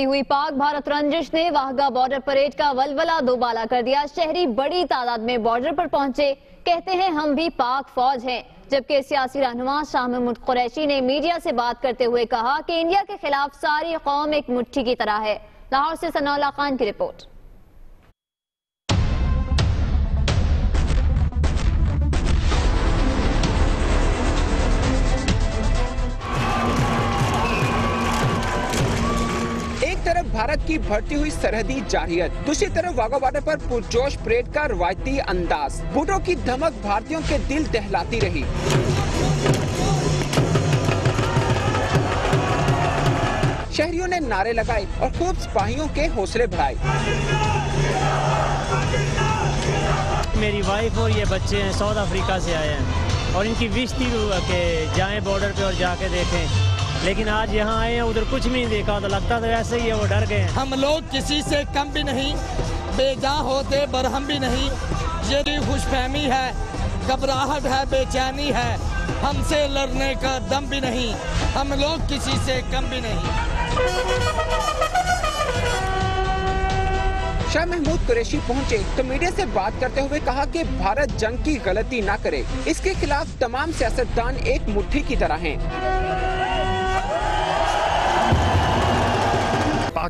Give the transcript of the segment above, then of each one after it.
हुई पाक भारत रंजिश ने वाहगा बॉर्डर परेड का वलवला दोबाला कर दिया। शहरी बड़ी तादाद में बॉर्डर पर पहुँचे। कहते हैं, हम भी पाक फौज हैं। जबकि सियासी रहनुमा शाह महमूद कुरैशी ने मीडिया से बात करते हुए कहा कि इंडिया के खिलाफ सारी कौम एक मुट्ठी की तरह है। लाहौर से सनौला खान की रिपोर्ट। भारत की बढ़ती हुई सरहदी जारहियत दूसरी तरफ़ वाघा बॉर्डर पर पुरजोश परेड का रवायती अंदाज। बूटों की धमक भारतीयों के दिल दहलाती रही। शहरियों ने नारे लगाए और खूब सिपाहियों के हौसले बढ़ाए। मेरी वाइफ और ये बच्चे हैं साउथ अफ्रीका से आए हैं। और इनकी विश थी कि जाएँ बॉर्डर पे और जाके देखें। लेकिन आज यहाँ आए हैं उधर कुछ भी नहीं देखा तो लगता तो ऐसे ही है वो डर गए हम लोग किसी से कम भी नहीं बेजा होते बरहम भी नहीं। ये भी खुशफहमी है घबराहट है बेचैनी है। हमसे लड़ने का दम भी नहीं हम लोग किसी से कम भी नहीं। शाह महमूद कुरैशी पहुँचे तो मीडिया से बात करते हुए कहा कि भारत जंग की गलती न करे। इसके खिलाफ तमाम सियासतदान एक मुट्ठी की तरह हैं।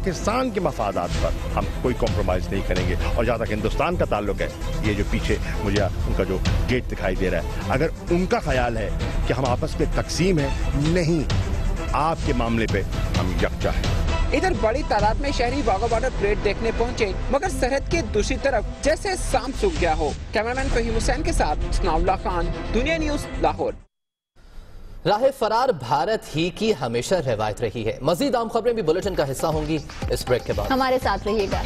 पाकिस्तान के मफादात पर हम कोई कॉम्प्रोमाइज नहीं करेंगे। और जहाँ तक हिंदुस्तान का ताल्लुक है, ये जो पीछे मुझे उनका जो गेट दिखाई दे रहा है, अगर उनका ख्याल है कि हम आपस में तकसीम है, नहीं, आपके मामले पे हम यकजा हैं। इधर बड़ी तादाद में शहरी वाघा बॉर्डर परेड देखने पहुँचे, मगर सरहद के दूसरी तरफ़ जैसे शाम सूख गया हो। कैमरामैन फहीम हुसैन के साथ सनाउल्ला खान, दुनिया न्यूज़, लाहौर। राह फरार भारत ही की हमेशा रिवायत रही है। मजीद आम खबरें भी बुलेटिन का हिस्सा होंगी इस ब्रेक के बाद। हमारे साथ रहिएगा।